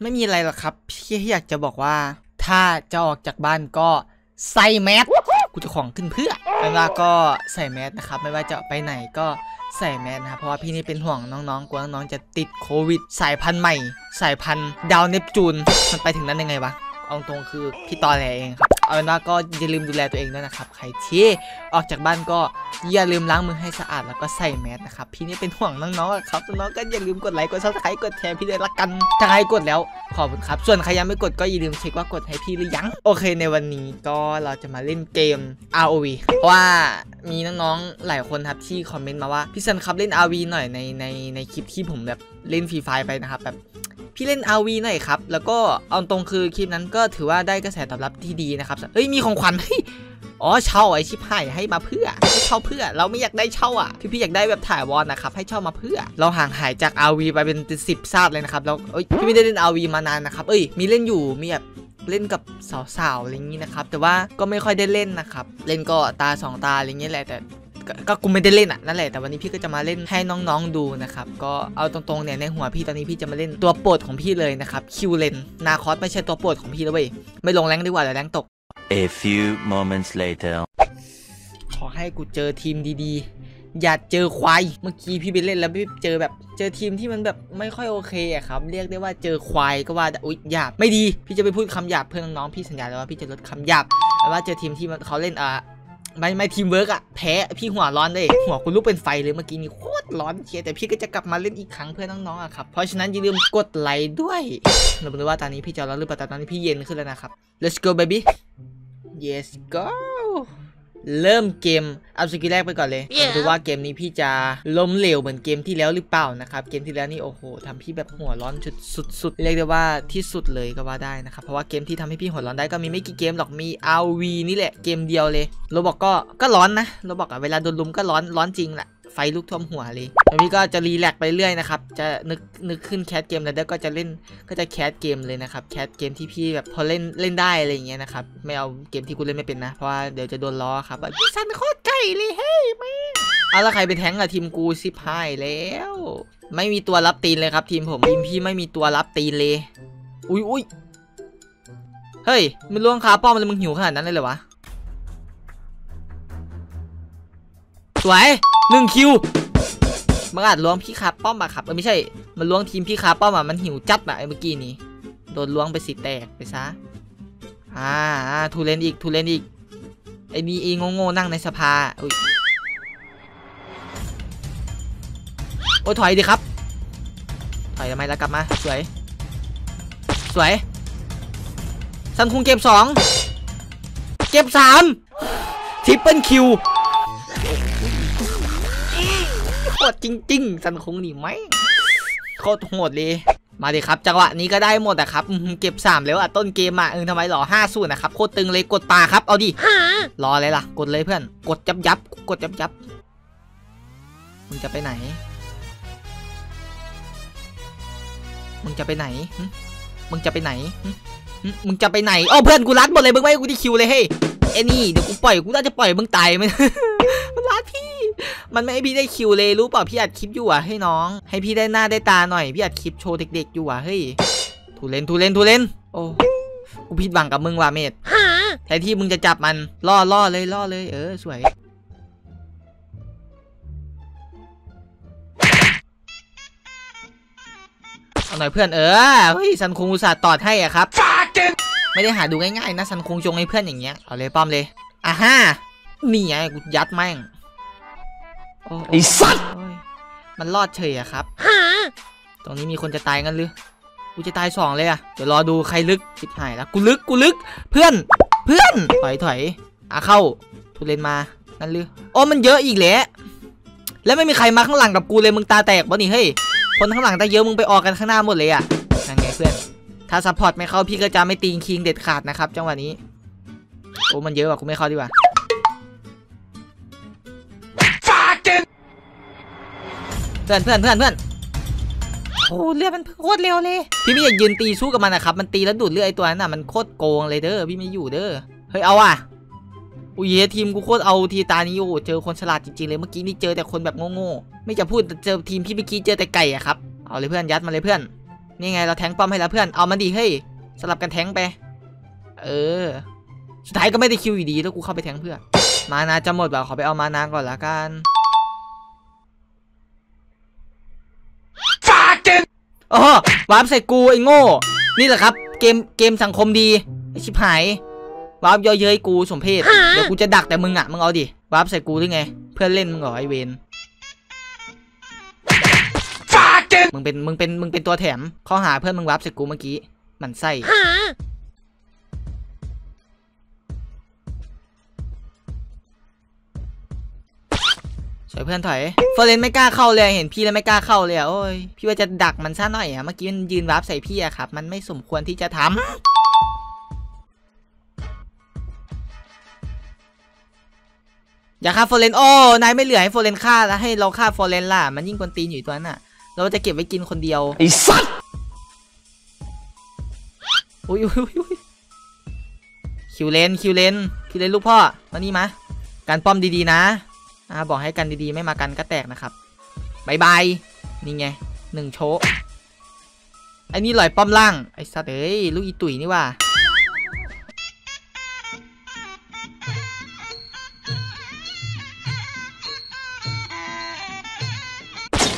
ไม่มีอะไรหรอกครับ พี่อยากจะบอกว่า ถ้าจะออกจากบ้านก็ใส่แมสกูจะของขึ้นเพื่อไม่ว่าก็ใส่แมสนะครับ ไม่ว่าจะไปไหนก็ใส่แมสนะครับเพราะว่าพี่นี่เป็นห่วงน้องๆกลัวน้องๆจะติดโควิด สายพันธุ์ใหม่ สายพันธุ์ดาวเนปจูน มันไปถึงนั้นยังไงวะ เอาตรงคือพี่ตอแหลเองครับ เอาเป็นว่าก็อย่าลืมดูแลตัวเองด้วยนะครับ ใครที่ออกจากบ้านก็อย่าลืมล้างมือให้สะอาดแล้วก็ใส่แมสนะครับ พี่นี่เป็นห่วงน้องๆครับน้องๆก็อย่าลืมกดไลค์กด subscribe กดแชร์พี่ด้วยละกันถ้าใครกดแล้วขอบคุณครับ ส่วนใครยังไม่กดก็อย่าลืมเช็คว่ากดให้พี่หรือยังโอเค ในวันนี้ก็เราจะมาเล่นเกม ROV เพราะว่ามีน้องๆหลายคนครับที่คอมเมนต์มาว่าพี่ซันครับเล่น RV หน่อยในในในคลิปที่ผมแบบเล่นฟรีไฟไปนะครับแบบ พี่เล่น RV หน่อยครับ แล้วก็เอาตรงคือคลิปนั้นก็ถือว่าได้กระแสตอบรับที่ดีนะครับ เฮ้ยมีของขวัญเฮ้ยอ๋อเช่าไอชิปให้ให้มาเพื่อให้เช่าเพื่อ เราไม่อยากได้เช่าอะ พี่พี่อยากได้แบบถ่ายวอนนะครับ ให้เช่ามาเพื่อ เราห่างหายจาก RV ไปเป็นสิบชาติเลยนะครับแล้วเอ้ยพี่ไม่ได้เล่น RV มานานนะครับ เอ้ยมีเล่นอยู่มีแบบเล่นกับสาวๆอะไรอย่างนี้นะครับ แต่ว่าก็ไม่ค่อยได้เล่นนะครับ เล่นก็ตาสองตาอะไรอย่างเงี้แหละแต่ ก็ก็กูไม่ได้เล่นอะนั่นแหละแต่วันนี้พี่ก็จะมาเล่นให้น้องๆดูนะครับก็เอาตรงๆเนี่ยในหัวพี่ตอนนี้พี่จะมาเล่นตัวโปรดของพี่เลยนะครับคิวเลนนาคอสไม่ใช่ตัวโปรดของพี่แล้วเว้ยไม่ลงแรงดีกว่าเดี๋ยวแรงตก A few moments later. ขอให้กูเจอทีมดีๆ อย่าเจอควาย เมื่อกี้พี่ไปเล่นแล้วพี่เจอแบบ เจอทีมที่มันแบบไม่ค่อยโอเคอะครับ เรียกได้ว่าเจอควายก็ว่าได้อุ๊ยหยาบไม่ดี พี่จะไม่พูดคำหยาบเพื่อน้องๆพี่สัญญาเลยว่าพี่จะลดคำหยาบแต่ว่าเจอทีมที่มันเขาเล่นอะ ไม่ไม่ทีมเวิร์กอะแพ้พี่หัวร้อนเลยหัวกูลุกเป็นไฟเลยเมื่อกี้นี่โคตรร้อนเชียร์แต่พี่ก็จะกลับมาเล่นอีกครั้งเพื่อน้องๆอะครับเพราะฉะนั้นอย่าลืมกดไลค์ด้วยเราไม่รู้ว่าตอนนี้พี่จะร้อนหรือเปล่าแต่ตอนนี้พี่เย็นขึ้นแล้วนะครับ let's go baby yes go เริ่มเกมเอา skill แรกไปก่อนเลย Yeah ดูว่าเกมนี้พี่จะล้มเหลวเหมือนเกมที่แล้วหรือเปล่านะครับ เกมที่แล้วนี่โอ้โหทำพี่แบบหัวร้อนจุดสุดๆเรียกได้ว่าที่สุดเลยก็ว่าได้นะครับ เพราะว่าเกมที่ทำให้พี่หัวร้อนได้ก็มีไม่กี่เกมหรอกมี RoV นี่แหละเกมเดียวเลย Roblox ก็ก็ร้อนนะ Roblox อะเวลาโดนรุมก็ร้อนร้อนจริงแหละ ไฟลุกท่วมหัวเลยแล้วพี่ก็จะ relax ไปเรื่อยนะครับ จะนึกนึกขึ้น cast เกมแล้วเดี๋ยวก็จะเล่นก็จะ cast เกมเลยนะครับ cast เกมที่พี่แบบพอเล่นเล่นได้อะไรอย่างเงี้ยนะครับ ไม่เอาเกมที่กูเล่นไม่เป็นนะ เพราะว่าเดี๋ยวจะโดนล้อครับว่าพี่ซันโคตรไก่เลยเฮ้ยแม่เอาละใครเป็นแท้งอะทีมกูสิพายแล้ว ไม่มีตัวรับตีนเลยครับ ทีมผมทีมพี่ไม่มีตัวรับตีนเลย อุ้ยอุ้ยเฮ้ยมันร่วงคาป้อมเลยมึงหิวขนาดนั้นเลยเหรอวะ สวยหนึ่ง killมันอาจล้วงพี่คาป้อมอะครับเออไม่ใช่ มันล้วงทีมพี่คาป้อมอะมันหิวจัดอะไอ้เมื่อกี้นี้โดนล้วงไปสิแตกไปซะอ่าอ่าทูเลนอีกทูเลนอีกไอ้นี่เองโง่ๆนั่งในสภาอุ้ยโอ้ยถอยดิครับ ถอยทำไมแล้วกลับมา สวย สวยซันคุงเก็บสองเก็บสามทริปเปิลคิว โหดจริง ๆ สันคงหนีไหมโคตรโหดเลยมาดิครับจังหวะนี้ก็ได้หมดอะครับเก็บ 3 แล้วอะต้นเกมอะเออทำไมหรอ5สูนะครับโคตรตึงเลยกดปาครับเอาดิรออะไรล่ะ กดเลยเพื่อน กดยับยับกดยับยับมึงจะไปไหนมึงจะไปไหนมึงจะไปไหนมึงจะไปไหนอ้อเพื่อนกูรัดหมดเลยมึงไม่กูที่ kill เลยเฮ้ยไอ้นี่เดี๋ยวกูปล่อยกูน่าจะปล่อยมึงตายมันมันรัดพี่ มันไม่ให้พี่ได้ kill เลยรู้เปล่าพี่อัดคลิปอยู่อะให้น้อง ให้พี่ได้หน้าได้ตาหน่อยพี่อัดคลิปโชว์เด็ก ๆ อยู่อะเฮ้ย Tulen Tulen Tulen โอ้กูผิดหวังกับมึงว่ะ mate แทนที่มึงจะจับมันล่อล่อเลยล่อเลย เออสวยเอาหน่อยเพื่อนเออเฮ้ยซันคงอุตส่าห์ตอดให้อะครับไม่ได้หาดูง่ายๆนะซันคงจงให้เพื่อนอย่างเงี้ยเอาเลยป้อมเลยอะฮ่านี่ไงกูยัดแม่ง ไอ้สัตว์โอ้ยมันรอดเฉยอะครับ ตรงนี้มีคนจะตายงั้นหรือ กูจะตายสองเลยอะเดี๋ยวรอดูใครลึกชิบหายแล้ว กูลึก กูลึก เพื่อน เพื่อน ถอยถอยอะเข้า ทุเรนมา นั่นหรือโอ้มันเยอะอีกแหละแล้วไม่มีใครมาข้างหลังกับกูเลยมึงตาแตกปะนี่เฮ้ย คนข้างหลังตาเยอะมึงไปออกกันข้างหน้าหมดเลยอะนั่นไงเพื่อน ถ้า support ไม่เข้าพี่ก็จะไม่ตีนคิงเด็ดขาดนะครับ จังหวะนี้ โอ้มันเยอะว่ะกูไม่เข้าดีกว่า เพื่อนเพื่อนเพื่อนเพื่อนโอ้เลือดมันโคตรเร็วเลย พี่ไม่อยากยืนตีสู้กับมันนะครับ มันตีแล้วดูดเลือดไอตัวนั้นน่ะมันโคตรโกงเลยเด้อพี่ไม่อยู่เด้อเฮ้ยเอาอะอุ้ยทีมกูโคตรเอาทีตานี้โอ้เจอคนฉลาดจริงๆเลยเมื่อกี้นี่เจอแต่คนแบบโง่ๆไม่จะพูดเจอทีมพี่เมื่อกี้เจอแต่ไก่อะครับเอาเลยเพื่อนยัดมาเลยเพื่อนนี่ไงเราแทงป้อมให้แล้วเพื่อนเอามันดีเฮ้ยสลับกันแทงไป เออ สุดท้ายก็ไม่ได้คิวอยู่ดีแล้วกูเข้าไปแทงเพื่อ มานาจะหมดแบบขอไปเอามานาก่อนละกัน โอ้โหวาร์ปใส่กูไอ้โง่ นี่แหละครับ เกมเกมสังคมดีไอชิบหายวาร์ปเยอะเย้ยกูสมเพศเดี๋ยวกูจะดักแต่มึงอะมึงเอาดิวาร์ปใส่กูหรือไง เพื่อนเล่นมึงเหรอไอเวนมึงเป็นมึงเป็นมึงเป็นตัวแถมข้อหาเพื่อนมึงวาร์ปใส่กูเมื่อกี้หมันไส้ วยเพื่อนถอยเฟอร์เรนไม่กล้าเข้าเลยเห็นพี่แล้วไม่กล้าเข้าเลยอะโอ้ยพี่ว่าจะดักมันซะหน่อยอะเมื่อกี้มันยืนวาร์ปใส่พี่อะครับ มันไม่สมควรที่จะทำอย่าฆ่าโฟเรนโอ้นายไม่เหลือให้โฟเรนฆ่าแล้วให้เราฆ่าโฟเรนล่ะ มันยิ่งกวนตีนอยู่ตัวนั้นน่ะ เราจะเก็บไว้กินคนเดียวไอ้สัสอุ้ยอุ้ยอุ้ยอุ้ยคิวเลนคิวเลนคิวเลนลูกพ่อมานี่มาการป้อมดีๆนะ อ่าบอกให้กันดีๆ ไม่มากันก็แตกนะครับบายบายนี่ไงหนึ่งโชว์ไอ้นี่ลอยป้อมล่าง ไอ้สัตว์เอ้ยลูกอีตุ๋ยนี่ว่า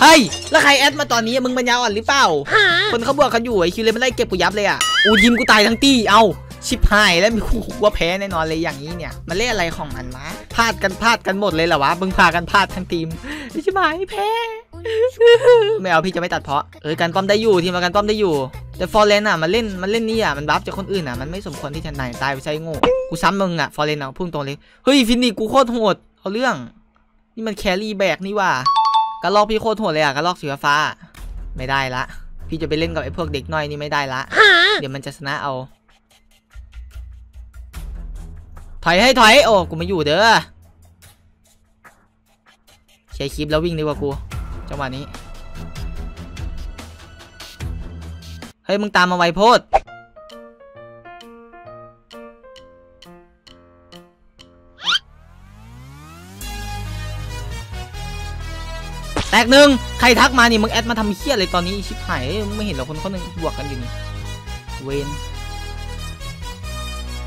เฮ้ย แล้วใครแอดมาตอนนี้มึงปัญญาอ่อนหรือเปล่า คนเขาบวกกันอยู่ไอคิวเลยมันไล่เก็บกูยับเลยอะ อูยิมกูตายทั้งตี้ เอา ชิบหายแล้วมีคู่ว่าแพ้แน่นอนเลยอย่างนี้เนี่ยมันเล่นอะไรของมันวะพลาดกันพลาดกันหมดเลยเหรอวะมึงพากันพลาดทั้งทีมชิบหายแพ้ไม่เอาพี่จะไม่ตัดเพาะเอ้ยการป้อมได้อยู่ทีมเราการป้อมได้อยู่ แต่ฟอร์เรนอะมันเล่นมันเล่นนี่อะมันบัฟจากคนอื่นอะมันไม่สมควรที่จะไหนตายไปใช้โง่กูซ้ำมึงอะฟอร์เรนอะพุ่งตรงเลยเฮ้ยฟินิกกูโคตรโหดเอาเรื่อง นี่มันแครี่แบกนี่ว่ะกระลอกพี่โคตรโหดเลยอะกระลอกสีฟ้า ไม่ได้ละ พี่จะไปเล่นกับไอ้พวกเด็กน้อยนี่ไม่ได้ละ เดี๋ยวมันจะชนะเอา ถอยให้ถอยโอ้กูไม่อยู่เด้อใช้คลิปแล้ววิ่งดีกว่ากูจังหวะนี้เฮ้ยมึงตามมาไวโพดแตกหนึ่งใครทักมานี่มึง add มาทำเหี้ยอะไรตอนนี้ชิบหายไม่เห็นเหรอคนเขาหนึ่งบวกกันอยู่นี่เวน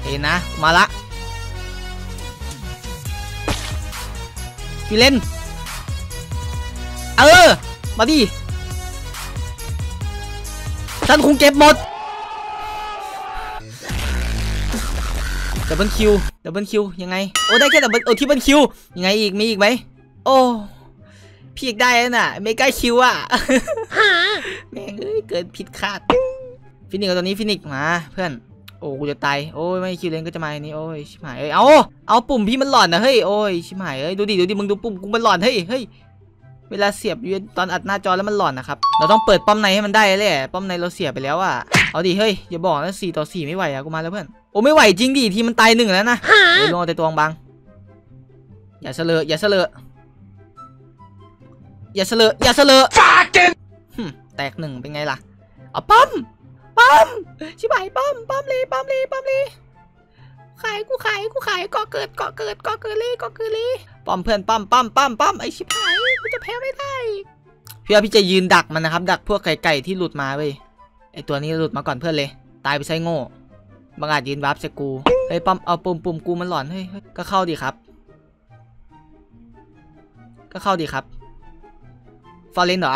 เห็นนะมาละ พี่เล่นเออ มาดิฉันคงเก็บหมด double kill double kill ยังไง โอ้ได้แค่ดับเบิลโอ้ที่เบิลคิวยังไงอีกมีอีกไหมโอ้พี่อีกได้แล้วน่ะเมกาคิวอะแม่งเอ้ยเกิดผิดคาด ฟินิกส์เอาตัวนี้ฟินิกมาเพื่อน โอ้กูจะตายโอ้ยไม่คิวเลนก็จะมาอันนี้โอ้ยชิบหายเอ้ยเอาเอาปุ่มพี่มันหลอนนะเฮ้ยโอ้ยชิบหายเอ้ยดูดิดูดิมึงดูปุ่มกูมันหลอนเฮ้ยเฮ้ยเวลาเสียบอยู่ตอนอัดหน้าจอแล้วมันหลอนนะครับเราต้องเปิดป้อมในให้มันได้เลยแหละป้อมในเราเสียบไปแล้วอะเอาดิเฮ้ยอย่าบอกนะสี่ต่อสี่ไม่ไหวอะกูมาแล้วเพื่อนโอ้ไม่ไหวจริงดิทีมันตายหนึ่งแล้วนะเฮ้ยลงเอาแต่ตัวบางอย่าเสลออย่าเสลออย่าเสลออย่าเสลอหึแตกหนึ่งเป็นไงล่ะเอาป้อมป้อ มชิบหายป้อมป้อมเลยป้อมเลยป้อมเลยขายกูขายกูขายก่อเกิดก่อเกิดก่อเกิดเลยก่อเกิดเลยป้อมเพื่อนป้อมป้อมป้อมป้อมไอชิบหายกูจะแพ้ไม่ได้พี่ว่าพี่จะยืนดักมันนะครับ ดักพวกไก่ไก่ที่หลุดมาเว้ยไอตัวนี้หลุดมาก่อนเพื่อนเลย ตายไปใช้โง่บังอาจยืนวาร์ปใส่กูเฮ้ยป้อมเอาปุ่มปุ่มกูมันหลอนเฮ้ยก็เข้าดิครับ ก็เข้าดิครับฟอร์เรนเหรอ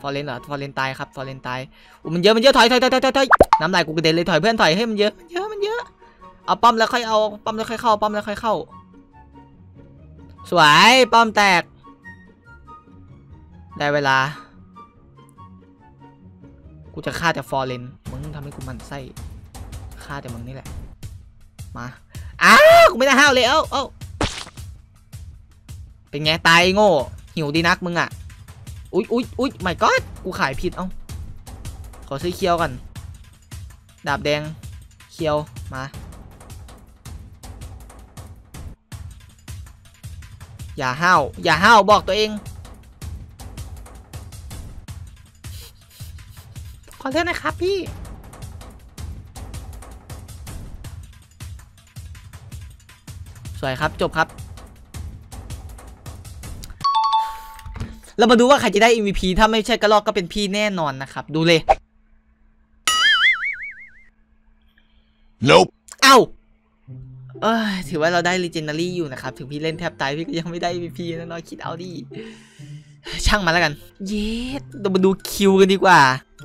ฟอร์เรนเหรอฟอร์เรนตายครับฟอร์เรนตายอู้มันเยอะมันเยอะถอยถอยถอยถอยถอยน้ำลายกูกระเด็นเลยถอยเพื่อนถอยให้มันเยอะมันเยอะมันเยอะเอาป้อมแล้วค่อยเอาป้อมแล้วค่อยเข้าป้อมแล้วค่อยเข้า สวยป้อมแตก ได้เวลา กูจะฆ่าแต่ฟอร์เรนมึงทำให้กูมันไส้ฆ่าแต่มึงนี่แหละมาอ้าวกูไม่ได้ห้าวเลยเอ้าเอ้าเป็นไงตายโง่หิวดีนักมึงอะ อุ๊ยอุ๊ยอุ๊ยไม่ก็กูขายผิดเอ้าขอซื้อเคียวก่อนดาบแดงเคียวมาอย่าห้าวอย่าห้าวบอกตัวเองขอเลือกนะครับพี่ สวยครับจบครับ เรามาดูว่าใครจะได้ MVP ถ้าไม่ใช่กระลอกก็เป็นพี่แน่นอนนะครับ ดูเลย nope เอ้าเอ้ถือว่าเราได้ Legendary อยู่นะครับ ถึงพี่เล่นแทบตายพี่ก็ยังไม่ได้ MVP นะน้อยคิดเอาดิ ช่างมาแล้วกัน เย้เรามาดูคิวกันดีกว่า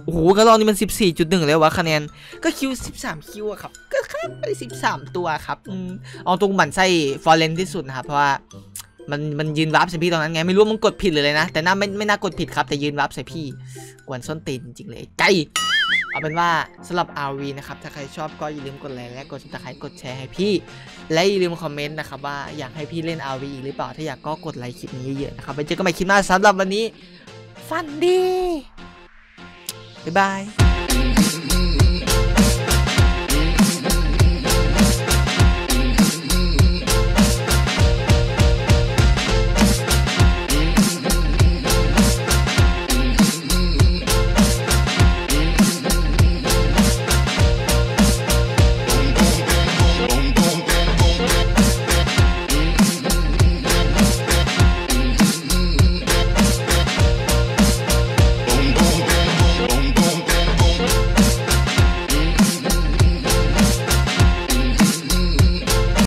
โอ้โหกระลอกนี่มัน 14.1 แล้ววะคะแนน ก็คิว 13 คิวอะครับ ก็ข้ามไป 13 ตัวครับอเอาตรงบันไส้ฟอร์เรนที่สุดนะครับ เพราะว่า มันมันยืนวับใส่พี่ตรงนั้นไงไม่รู้มันกดผิดหรือเลยนะ แต่น่าไม่ไม่น่ากดผิดครับ แต่ยืนวับใส่พี่กวนส้นตีนจริงๆเลยไกลเอาเป็นว่าสำหรับ RV นะครับ ถ้าใครชอบก็อย่าลืมกดไลค์และกดติดตามกดแชร์ให้พี่ และอย่าลืมคอมเมนต์นะครับว่าอยากให้พี่เล่น RV อีกหรือเปล่า ถ้าอยากก็กดไลค์คลิปนี้เยอะๆนะครับไปเจอกันใหม่คลิปหน้าสำหรับวันนี้ ฟันดี บ๊ายบาย